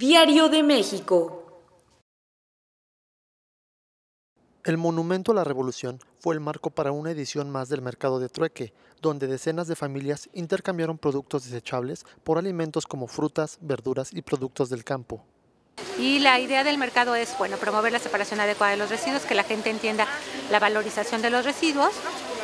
Diario de México. El Monumento a la Revolución fue el marco para una edición más del Mercado de Trueque, donde decenas de familias intercambiaron productos desechables por alimentos como frutas, verduras y productos del campo. Y la idea del mercado es, bueno, promover la separación adecuada de los residuos, que la gente entienda la valorización de los residuos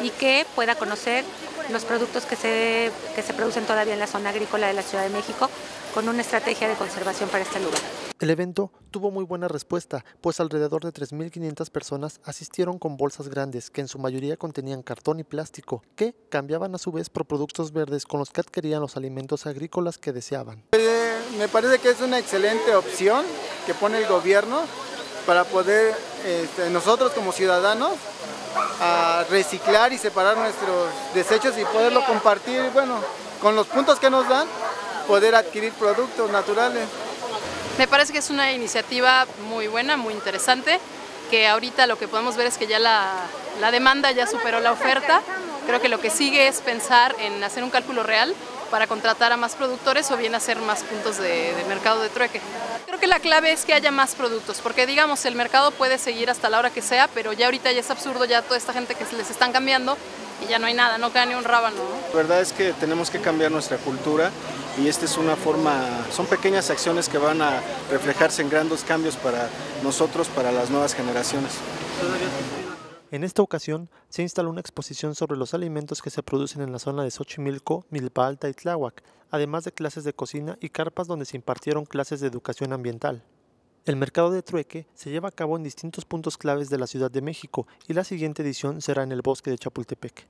y que pueda conocer los productos que se, que se producen todavía en la zona agrícola de la Ciudad de México con una estrategia de conservación para este lugar. El evento tuvo muy buena respuesta, pues alrededor de 3.500 personas asistieron con bolsas grandes que en su mayoría contenían cartón y plástico, que cambiaban a su vez por productos verdes con los que adquirían los alimentos agrícolas que deseaban. Eh, me parece que es una excelente opción que pone el gobierno para poder este, nosotros como ciudadanos a reciclar y separar nuestros desechos y poderlo compartir, bueno, con los puntos que nos dan, poder adquirir productos naturales. Me parece que es una iniciativa muy buena, muy interesante, que ahorita lo que podemos ver es que ya la, la demanda ya superó la oferta. Creo que lo que sigue es pensar en hacer un cálculo real para contratar a más productores o bien hacer más puntos de, mercado de trueque. Creo que la clave es que haya más productos, porque digamos, el mercado puede seguir hasta la hora que sea, pero ya ahorita ya es absurdo, ya toda esta gente que se les están cambiando y ya no hay nada, no queda ni un rábano. ¿no? La verdad es que tenemos que cambiar nuestra cultura y esta es una forma, son pequeñas acciones que van a reflejarse en grandes cambios para nosotros, para las nuevas generaciones. En esta ocasión se instaló una exposición sobre los alimentos que se producen en la zona de Xochimilco, Milpa Alta y Tláhuac, además de clases de cocina y carpas donde se impartieron clases de educación ambiental. El mercado de trueque se lleva a cabo en distintos puntos claves de la Ciudad de México y la siguiente edición será en el bosque de Chapultepec.